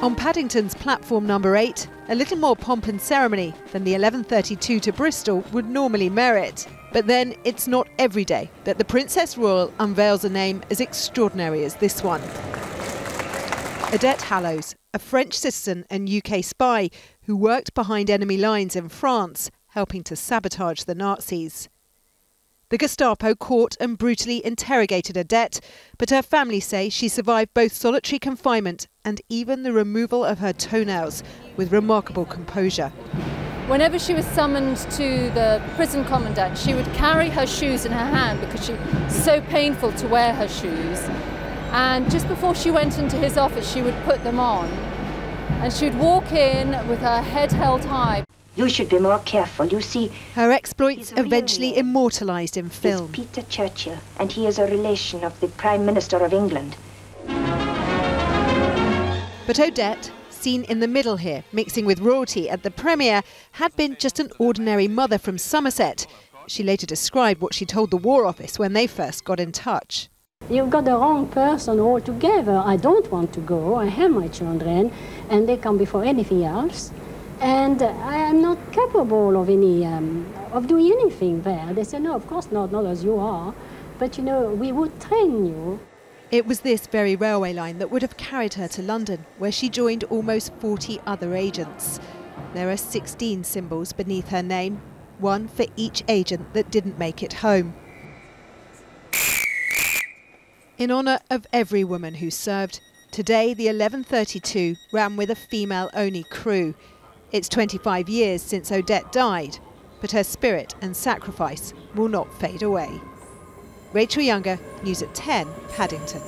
On Paddington's platform number 8, a little more pomp and ceremony than the 1132 to Bristol would normally merit. But then it's not every day that the Princess Royal unveils a name as extraordinary as this one. Odette Hallowes, a French citizen and UK spy who worked behind enemy lines in France, helping to sabotage the Nazis. The Gestapo caught and brutally interrogated Odette, but her family say she survived both solitary confinement and even the removal of her toenails with remarkable composure. Whenever she was summoned to the prison commandant, she would carry her shoes in her hand because she was so painful to wear her shoes. And just before she went into his office, she would put them on. And she would walk in with her head held high. You should be more careful. You see, her exploits eventually immortalised in film. Peter Churchill, and he is a relation of the Prime Minister of England. But Odette, seen in the middle here, mixing with royalty at the premiere, had been just an ordinary mother from Somerset. She later described what she told the War Office when they first got in touch. You've got the wrong person altogether. I don't want to go. I have my children, and they come before anything else and I am not capable of any um, of doing anything there. They say, no, of course not, not as you are, but you know, we would train you. It was this very railway line that would have carried her to London, where she joined almost 40 other agents. There are 16 symbols beneath her name, one for each agent that didn't make it home. In honour of every woman who served, today the 1132 ran with a female-only crew. It's 25 years since Odette died, but her spirit and sacrifice will not fade away. Rachel Younger, News at 10, Paddington.